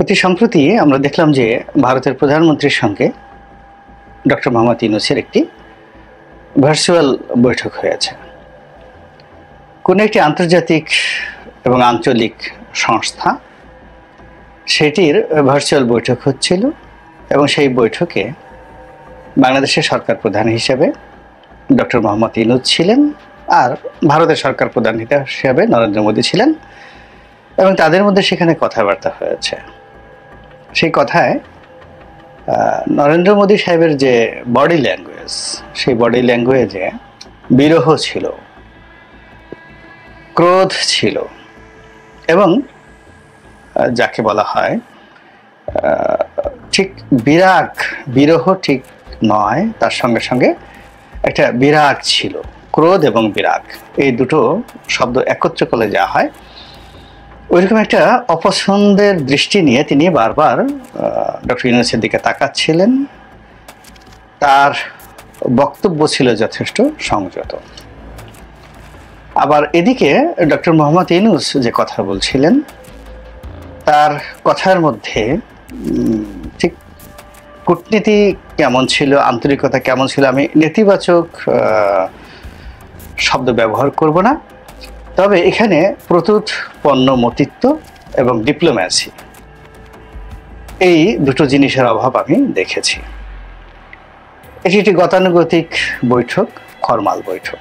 অতি সম্প্রতি আমরা দেখলাম যে ভারতের প্রধানমন্ত্রীর সঙ্গে ডক্টর মোহাম্মদ ইউনুসের একটি ভার্চুয়াল বৈঠক হয়েছে। কোনো একটি আন্তর্জাতিক এবং আঞ্চলিক সংস্থা সেটির ভার্চুয়াল বৈঠক হচ্ছিল এবং সেই বৈঠকে বাংলাদেশের সরকার প্রধান হিসেবে ডক্টর মোহাম্মদ ইনুজ ছিলেন আর ভারতের সরকার প্রধান হিসাবে নরেন্দ্র মোদী ছিলেন এবং তাদের মধ্যে সেখানে কথাবার্তা হয়েছে। সেই কথায় নরেন্দ্র মোদী সাহেবের যে বডি ল্যাঙ্গুয়েজ সেই বডি ল্যাঙ্গুয়েজে বিরহ ছিল, ক্রোধ ছিল এবং যাকে বলা হয় ঠিক বিরাগ, বিরহ ঠিক নয়, তার সঙ্গে সঙ্গে একটা বিরাগ ছিল, ক্রোধ এবং বিরাগ। এই দুটো শব্দ একত্র করলে যা হয় ওইরকম একটা অপছন্দের দৃষ্টি নিয়ে তিনি বারবার ডক্টর ইউনুসের দিকে তাকাচ্ছিলেন। তার বক্তব্য ছিল যথেষ্ট সংযত। আবার এদিকে ডক্টর মোহাম্মদ ইনুস যে কথা বলছিলেন, তার কথার মধ্যে ঠিক কূটনীতি কেমন ছিল, আন্তরিকতা কেমন ছিল, আমি নেতিবাচক শব্দ ব্যবহার করব না। তবে এখানে প্রতুত পণ্যমতিত্ব এবং ডিপ্লোম্যাসি, এই দুটো জিনিসের অভাব আমি দেখেছি। এটি একটি গতানুগতিক বৈঠক, ফরমাল বৈঠক।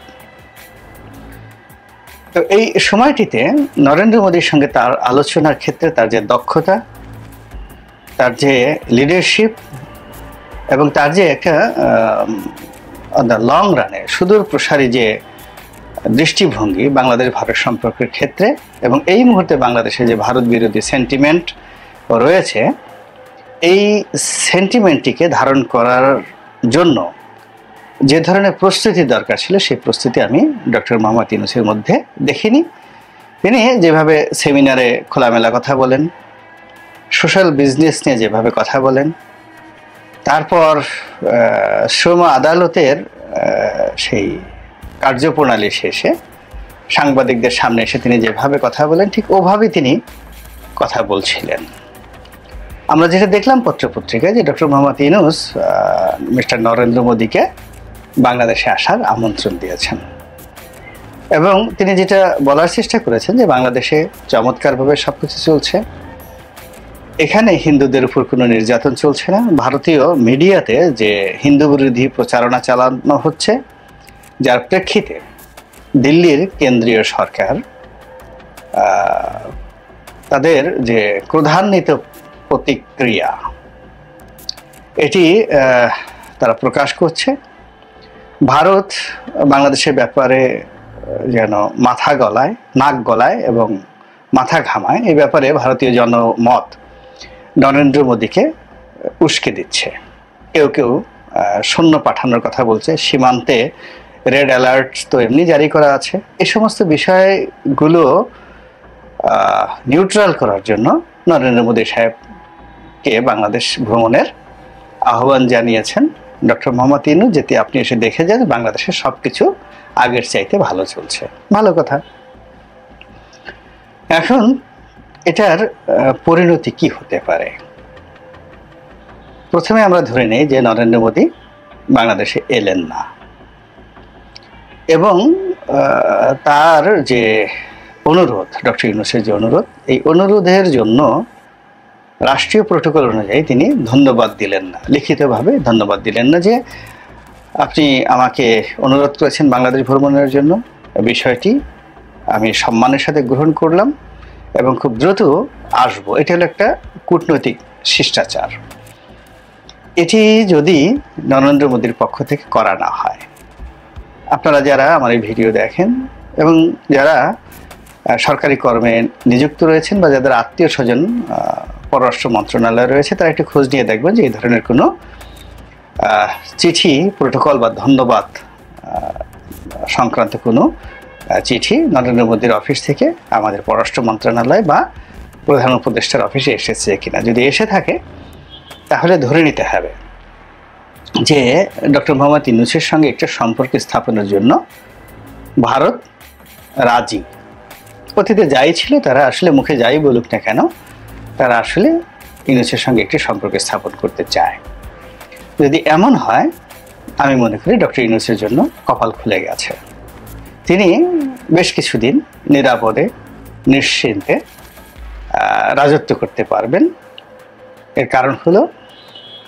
তো এই সময়টিতে নরেন্দ্র মোদীর সঙ্গে তার আলোচনার ক্ষেত্রে তার যে দক্ষতা, তার যে লিডারশিপ এবং তার যে একটা লং রানে সুদূর প্রসারী যে দৃষ্টিভঙ্গি বাংলাদেশ ভারত সম্পর্কের ক্ষেত্রে এবং এই মুহূর্তে বাংলাদেশে যে ভারত বিরোধী সেন্টিমেন্ট রয়েছে, এই সেন্টিমেন্টটিকে ধারণ করার জন্য যে ধরনের প্রস্তুতি দরকার ছিল, সেই প্রস্তুতি আমি ডক্টর মোহাম্মদ ইউনুসের মধ্যে দেখিনি। তিনি যেভাবে সেমিনারে খোলামেলা কথা বলেন, সোশ্যাল বিজনেস নিয়ে যেভাবে কথা বলেন, তারপর শ্রম আদালতের সেই কার্যপ্রণালী শেষে সাংবাদিকদের সামনে এসে তিনি যেভাবে কথা বলেন, ঠিক ওভাবেই তিনি কথা বলছিলেন। আমরা যেটা দেখলাম পত্রপত্রিকায় যে ডক্টর মোহাম্মদ ইনুস মিস্টার নরেন্দ্র মোদীকে বাংলাদেশে আসার আমন্ত্রণ দিয়েছেন। এবং তিনি যেটা বলার চেষ্টা করেছেন যে বাংলাদেশে চমৎকারভাবে সব কিছু চলছে। এখানে হিন্দুদের উপর কোনো নির্যাতন চলছে না। ভারতীয় মিডিয়াতে যে হিন্দু বিরোধী প্রচারণা চালানো হচ্ছে যার প্রেক্ষিতে দিল্লির কেন্দ্রীয় সরকার তাদের যে ক্রধান্বিত প্রতিক্রিয়া, এটি তারা প্রকাশ করছে। ভারত বাংলাদেশের ব্যাপারে যেন মাথা গলায়, নাক গলায় এবং মাথা ঘামায় এই ব্যাপারে ভারতীয় জনমত নরেন্দ্র মোদীকে উস্কে দিচ্ছে। কেউ কেউ সৈন্য পাঠানোর কথা বলছে, সীমান্তে রেড অ্যালার্ট তো এমনি জারি করা আছে। এই সমস্ত বিষয়গুলো নিউট্রাল করার জন্য নরেন্দ্র মোদী সাহেবকে বাংলাদেশ ভ্রমণের আহ্বান জানিয়েছেন ডক্টর মোহাম্মদ ইনু যেতে আপনি এসে দেখে যান, বাংলাদেশের সব কিছু আগের চাইতে ভালো চলছে। ভালো কথা। এখন এটার পরিণতি কি হতে পারে? প্রথমে আমরা ধরে নিই যে নরেন্দ্র মোদী বাংলাদেশে এলেন না। এবং তার যে অনুরোধ, ডক্টর ইউনুসের যে অনুরোধ, এই অনুরোধের জন্য রাষ্ট্রীয় প্রোটোকল অনুযায়ী তিনি ধন্যবাদ দিলেন না। লিখিতভাবে ধন্যবাদ দিলেন না যে আপনি আমাকে অনুরোধ করেছেন বাংলাদেশ ভ্রমণের জন্য। বিষয়টি আমি সম্মানের সাথে গ্রহণ করলাম এবং খুব দ্রুত আসব। এটা হলো একটা কূটনৈতিক শিষ্টাচার। এটি যদি নরেন্দ্র মোদীর পক্ষ থেকে করা না হয় আপনারা যারা আমার এই ভিডিও দেখেন এবং যারা সরকারি কর্মে নিযুক্ত রয়েছেন বা যাদের আত্মীয় স্বজন পররাষ্ট্র মন্ত্রণালয় রয়েছে, তারা একটু খোঁজ নিয়ে দেখবেন যে এই ধরনের কোনো চিঠি, প্রোটোকল বা ধন্যবাদ সংক্রান্ত কোনো চিঠি নরেন্দ্র মোদীর অফিস থেকে আমাদের পররাষ্ট্র মন্ত্রণালয় বা প্রধান উপদেষ্টার অফিসে এসেছে কিনা। যদি এসে থাকে, তাহলে ধরে নিতে হবে। যে ডক্টর মোহাম্মদ ইনুসের সঙ্গে একটা সম্পর্ক স্থাপনের জন্য ভারত রাজি। অতীতে যাই ছিল, তারা আসলে মুখে যাই বলুক না কেন, তারা আসলে ইউনুসের সঙ্গে একটি সম্পর্ক স্থাপন করতে চায়। যদি এমন হয়, আমি মনে করি ডক্টর ইউনুসের জন্য কপাল খুলে গেছে। তিনি বেশ কিছুদিন নিরাপদে, নিশ্চিন্তে রাজত্ব করতে পারবেন। এর কারণ হলো,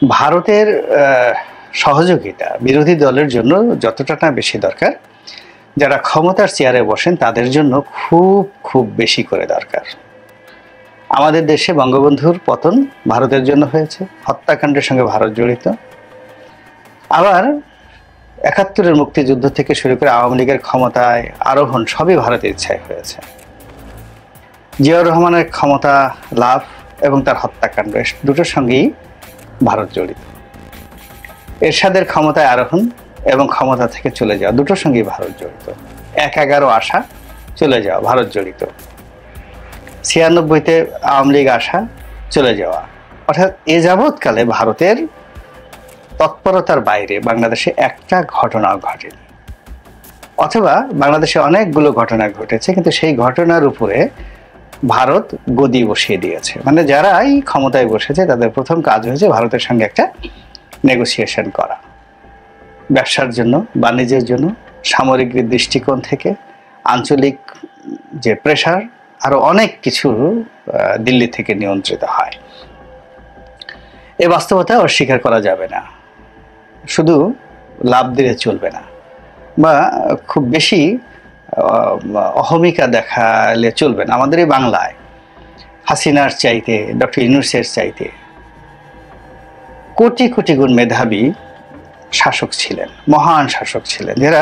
ভারতের সহযোগিতা। বিরোধী দলের জন্য যতটা না বেশি দরকার। যারা ক্ষমতার চেয়ারে বসেন, তাদের জন্য খুব খুব বেশি করে দরকার। আমাদের দেশে বঙ্গবন্ধুর পতন ভারতের জন্য হয়েছে। হত্যাকাণ্ডের সঙ্গে ভারত জড়িত। আবার একাত্তরের মুক্তিযুদ্ধ থেকে শুরু করে আওয়ামী লীগের ক্ষমতায় আরোহণ সবই ভারতের ইচ্ছায় হয়েছে। জিয়াউর রহমানের ক্ষমতা, লাভ এবং তার হত্যাকাণ্ড দুটোর সঙ্গেই ভারত জড়িত। এরশাদের ক্ষমতায় আরোহণ এবং ক্ষমতা থেকে চলে যাওয়া। দুটোর সঙ্গেই ভারত জড়িত। এক এগারো আসা চলে যাওয়া, ভারত জড়িত। ছিয়ানব্বইতে আওয়ামী লীগ আসা, চলে যাওয়া। অর্থাৎ এ যাবৎকালে ভারতের তৎপরতার বাইরে বাংলাদেশে একটা ঘটনাও ঘটেনি। অথবা বাংলাদেশে অনেকগুলো ঘটনা ঘটেছে, কিন্তু সেই ঘটনার উপরে ভারত গদি বসিয়ে দিয়েছে। মানে যারা এই ক্ষমতায় বসেছে, তাদের প্রথম কাজ হয়েছে ভারতের সঙ্গে একটা নেগোসিয়েশন করা। ব্যবসার জন্য, বাণিজ্যের জন্য, সামরিক দৃষ্টিকোণ থেকে, আঞ্চলিক যে প্রেশার আরও অনেক কিছু দিল্লি থেকে নিয়ন্ত্রিত হয়। এ বাস্তবতা অস্বীকার করা যাবে না। শুধু লাভ দিলে চলবে না। বা খুব বেশি অহমিকা দেখালে চলবে না। আমাদের এই বাংলায়, হাসিনার চাইতে, ডক্টর ইউনুসের চাইতে কোটি কোটি গুণ মেধাবী শাসক ছিলেন, মহান শাসক ছিলেন, যারা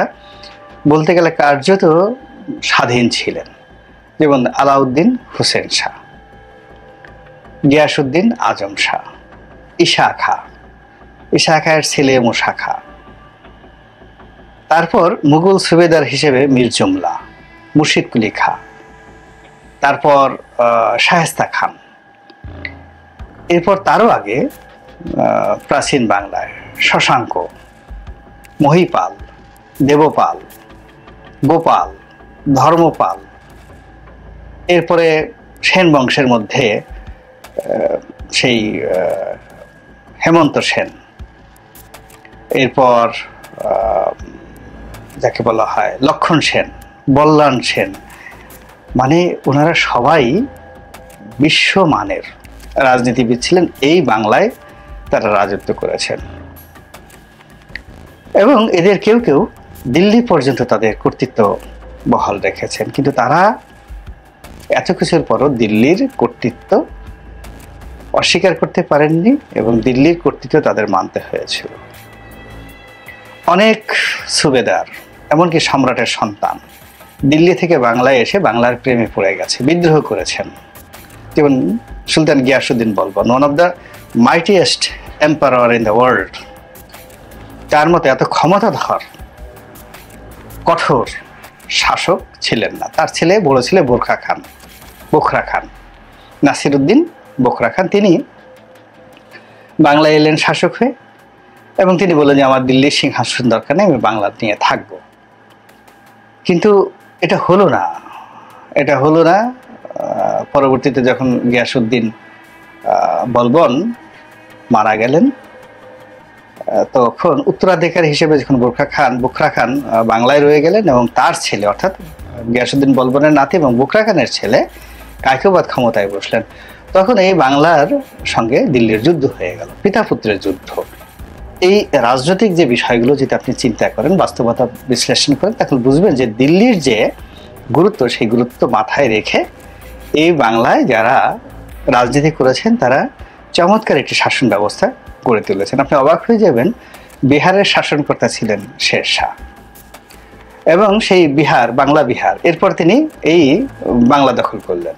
বলতে গেলে কার্যত স্বাধীন ছিলেন, যেমন আলাউদ্দিন হুসেন শাহ গিয়াসুদ্দিন আজম শাহ, ঈশা খা, ঈশা খায়ের ছেলে মুসা খা। তারপর মুঘল সুবেদার হিসেবে মীর জুমলা, মুর্শিদ কুলি খা। তারপর শায়েস্তা খান। এরপর তারও আগে প্রাচীন বাংলায় শশাঙ্ক, মহিপাল, দেবপাল, গোপাল, ধর্মপাল, এরপরে সেন বংশের মধ্যে সেই হেমন্ত সেন। এরপর যাকে বলা হয় লক্ষণ সেন, বল্লান সেন মানে ওনারা সবাই বিশ্বমানের রাজনীতিবিদ ছিলেন এই বাংলায় তারা রাজত্ব করেছেন। এবং এদের কেউ কেউ দিল্লি পর্যন্ত তাদের কর্তৃত্ব বহাল রেখেছেন। কিন্তু তারা এত কিছুর পরও দিল্লির কর্তৃত্ব অস্বীকার করতে পারেননি এবং দিল্লির কর্তৃত্ব তাদের মানতে হয়েছিল। অনেক সুবেদার, এমনকি সম্রাটের সন্তান, দিল্লি থেকে বাংলায় এসে বাংলার প্রেমে পড়ে গেছে, বিদ্রোহ করেছেন। যেমন Sultan Ghiyasuddin Balban one of the mightiest empire in the world তার মতো এত ক্ষমতাধর, কঠোর শাসক ছিলেন না। তার ছেলে বড় ছেলে বোরখা খান, বোখরা খান নাসির উদ্দিন বোখরা খান। তিনি বাংলায় এলেন শাসক হয়ে এবং তিনি বললেন যে, আমার দিল্লির সিংহাসন দরকার নেই, আমি বাংলা নিয়ে থাকব। কিন্তু এটা হলো না। এটা হলো না পরবর্তীতে যখন গিয়াসুদ্দিন বলবন মারা গেলেন। তখন উত্তরাধিকারী হিসেবে যখন বোরখা খান, বুখরা খান বাংলায় রয়ে গেলেন এবং তার ছেলে, অর্থাৎ গিয়াসুদ্দিন বলবনের নাতি এবং বুখরা খানের ছেলে কায়কবাদ ক্ষমতায় বসলেন। তখন এই বাংলার সঙ্গে দিল্লির যুদ্ধ হয়ে গেল পিতা পুত্রের যুদ্ধ। এই রাজনৈতিক যে বিষয়গুলো যদি আপনি চিন্তা করেন, বাস্তবতা বিশ্লেষণ করেন তখন বুঝবেন যে দিল্লির যে গুরুত্ব, সেই গুরুত্ব মাথায় রেখে এই বাংলায় যারা রাজনীতি করেছেন, তারা চমৎকার একটি শাসন ব্যবস্থা গড়ে তুলেছেন। আপনি অবাক হয়ে যাবেন, বিহারের শাসনকর্তা ছিলেন শের শাহ। এবং সেই বিহার, বাংলা বিহার, এরপর তিনি এই বাংলা দখল করলেন।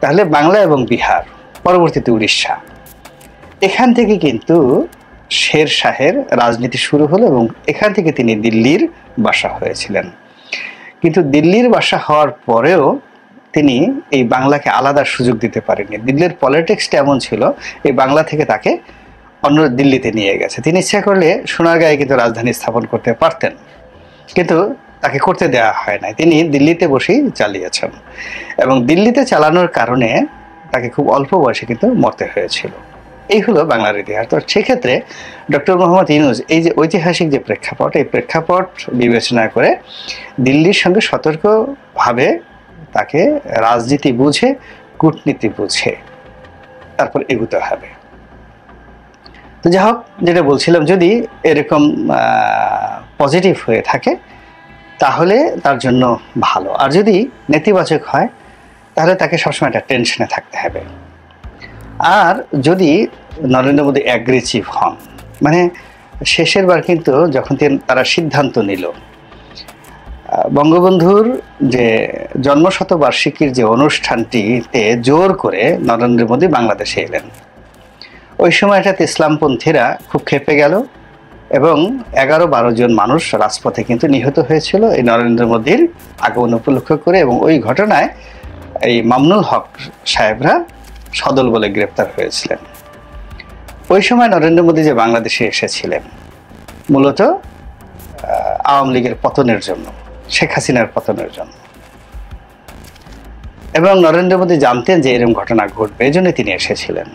তাহলে বাংলা এবং বিহার, পরবর্তীতে উড়িষ্যা। এখান থেকে কিন্তু শের শাহের রাজনীতি শুরু হলো এবং এখান থেকে তিনি দিল্লির বাসা হয়েছিলেন। কিন্তু দিল্লির বাসা হওয়ার পরেও তিনি এই বাংলাকে আলাদা সুযোগ দিতে পারেননি। দিল্লির পলিটিক্সটা এমন ছিল, এই বাংলা থেকে তাকে অন্য দিল্লিতে নিয়ে গেছে। তিনি ইচ্ছা করলে সোনারগাঁয়ে কিন্তু রাজধানী স্থাপন করতে পারতেন, কিন্তু তাকে করতে দেওয়া হয় নাই। তিনি দিল্লিতে বসেই চালিয়েছেন এবং দিল্লিতে চালানোর কারণে তাকে খুব অল্প বয়সে কিন্তু মরতে হয়েছিল। এই হলো বাংলার ইতিহাস। তো সেক্ষেত্রে ডক্টর মোহাম্মদ ইনুজ এই যে ঐতিহাসিক যে প্রেক্ষাপট, এই প্রেক্ষাপট বিবেচনা করে দিল্লির সঙ্গে সতর্কভাবে তাকে রাজনীতি বুঝে, কূটনীতি বুঝে, তারপর এগুতে হবে। তো যাই হোক, যেটা বলছিলাম, যদি এরকম পজিটিভ হয়ে থাকে, তাহলে তার জন্য ভালো। আর যদি নেতিবাচক হয়, তাহলে তাকে সবসময় একটা টেনশনে থাকতে হবে। আর যদি নরেন্দ্র মোদী অ্যাগ্রেসিভ হন মানে শেষের বার কিন্তু যখন তারা সিদ্ধান্ত নিল বঙ্গবন্ধুর যে জন্মশতবার্ষিকীর যে অনুষ্ঠানটিতে জোর করে নরেন্দ্র মোদী বাংলাদেশে এলেন। ওই সময়টাতে ইসলামপন্থীরা খুব খেপে গেল এবং এগারো বারো জন মানুষ রাজপথে কিন্তু নিহত হয়েছিল। এই নরেন্দ্র মোদীর আগমন উপলক্ষ করে এবং ওই ঘটনায় এই মামনুল হক সাহেবরা সদল বলে গ্রেপ্তার হয়েছিলেন। ওই সময় নরেন্দ্র মোদী যে বাংলাদেশে এসেছিলেন, মূলত আওয়ামী লীগের পতনের জন্য। শেখ হাসিনার পতনের জন্য। এবং নরেন্দ্র মোদী জানতেন যে এরকম ঘটনা ঘটবে এই জন্য তিনি এসেছিলেন।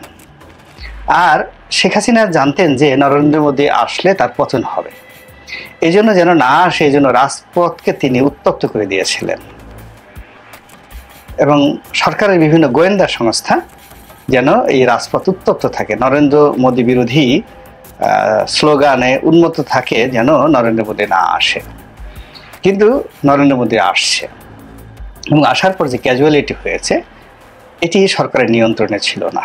আর শেখ হাসিনা জানতেন যে নরেন্দ্র মোদী আসলে তার পতন হবে। এই জন্য যেন না আসে এই জন্য রাজপথকে তিনি উত্তপ্ত করে দিয়েছিলেন। এবং সরকারের বিভিন্ন গোয়েন্দা সংস্থা যেন এই রাজপথ উত্তপ্ত থাকে। নরেন্দ্র মোদী বিরোধী স্লোগানে উন্মত থাকে যেন নরেন্দ্র মোদী না আসে। কিন্তু নরেন্দ্র মোদী আসছে। এবং আসার পর যে ক্যাজুয়ালিটি হয়েছে, এটি সরকারের নিয়ন্ত্রণে ছিল না।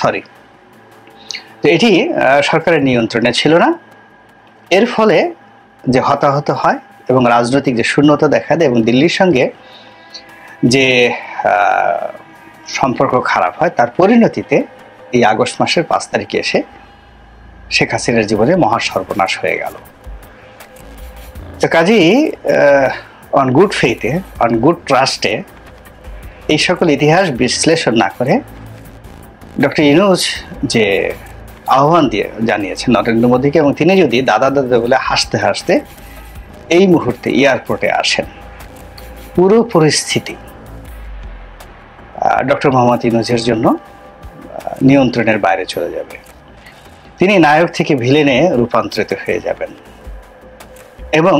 সরি তো এটি সরকারের নিয়ন্ত্রণে ছিল না। এর ফলে যে হতাহত হয় এবং রাজনৈতিক যে শূন্যতা দেখা দেয় এবং দিল্লির সঙ্গে যে সম্পর্ক খারাপ হয়, তার পরিণতিতে এই আগস্ট মাসের পাঁচ তারিখে এসে শেখ হাসিনার জীবনে মহা সর্বনাশ হয়ে গেল। তো কাজেই অন গুড ফেইতে অন গুড ট্রাস্টে এই সকল ইতিহাস বিশ্লেষণ না করে ডক্টর ইনুজ যে আহ্বান দিয়ে জানিয়েছেন নরেন্দ্র মোদীকে এবং তিনি যদি দাদা দাদা বলে হাসতে হাসতে এই মুহূর্তে এয়ারপোর্টে আসেন, পুরো পরিস্থিতি ডক্টর মোহাম্মদ ইনুজের জন্য নিয়ন্ত্রণের বাইরে চলে যাবে। তিনি নায়ক থেকে ভিলেনে রূপান্তরিত হয়ে যাবেন। এবং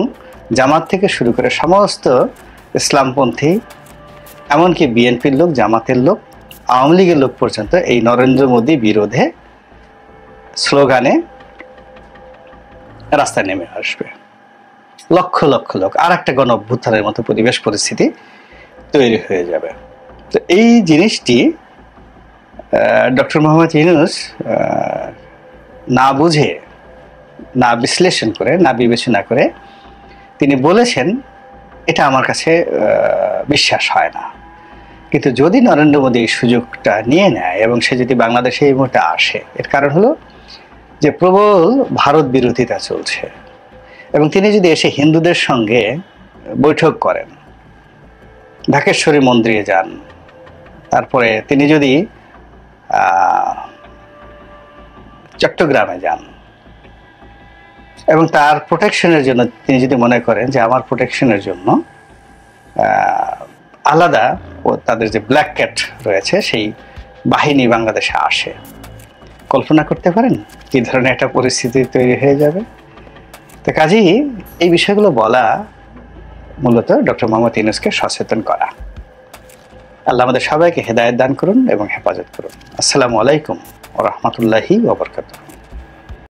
জামাত থেকে শুরু করে সমস্ত ইসলামপন্থী, এমনকি বিএনপির লোক, জামাতের লোক, আওয়ামী লীগের লোক পর্যন্ত এই নরেন্দ্র মোদী বিরোধে স্লোগানে রাস্তায় নেমে আসবে। লক্ষ লক্ষ লোক আর একটা গণ অভ্যুত্থানের মতো পরিবেশ পরিস্থিতি তৈরি হয়ে যাবে। তো এই জিনিসটি ডক্টর মোহাম্মদ ইউনুস না বুঝে, না বিশ্লেষণ করে, না বিবেচনা করে তিনি বলেছেন, এটা আমার কাছে বিশ্বাস হয় না। কিন্তু যদি নরেন্দ্র মোদী এই সুযোগটা নিয়ে নেয় এবং সে যদি বাংলাদেশে এই মুহূর্তে আসে, এর কারণ হলো যে প্রবল ভারত বিরোধিতা চলছে। এবং তিনি যদি এসে হিন্দুদের সঙ্গে বৈঠক করেন, ঢাকেশ্বরী মন্দিরে যান, তারপরে তিনি যদি চট্টগ্রামে যান এবং তার প্রোটেকশনের জন্য তিনি যদি মনে করেন যে আমার প্রোটেকশনের জন্য আলাদা ও তাদের যে ব্ল্যাক ক্যাট রয়েছে, সেই বাহিনী বাংলাদেশে আসে। কল্পনা করতে পারেন কি ধরনের একটা পরিস্থিতি তৈরি হয়ে যাবে? তো কাজেই এই বিষয়গুলো বলা মূলত ডক্টর মোহাম্মদ ইউনুসকে সচেতন করা। আল্লাহ আমাদের সবাইকে হেদায়ত দান করুন এবং হেফাজত করুন। আসসালামু আলাইকুম ও রহমতুল্লাহি ওবরকাতুহ